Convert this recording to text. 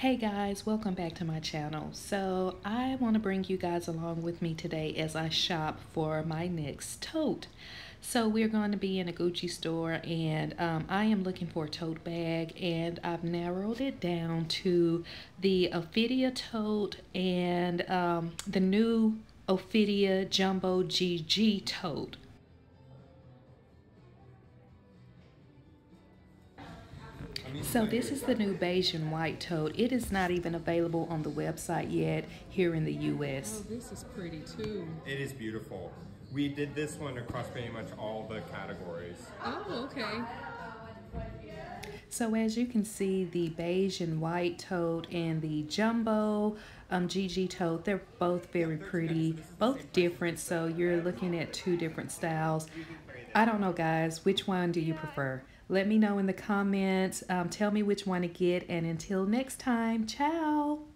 Hey guys, welcome back to my channel. So I want to bring you guys along with me today as I shop for my next tote. So we're going to be in a Gucci store and um, I am looking for a tote bag and I've narrowed it down to the Ophidia tote and um, the new Ophidia Jumbo GG tote. So this is the new beige and white tote. It is not even available on the website yet here in the U.S. Oh, this is pretty too. It is beautiful. We did this one across pretty much all the categories. Oh, okay. So as you can see, the beige and white tote and the jumbo um, GG tote, they're both very pretty, both different. So you're looking at two different styles. I don't know, guys. Which one do you prefer? Let me know in the comments. Um, tell me which one to get. And until next time, ciao.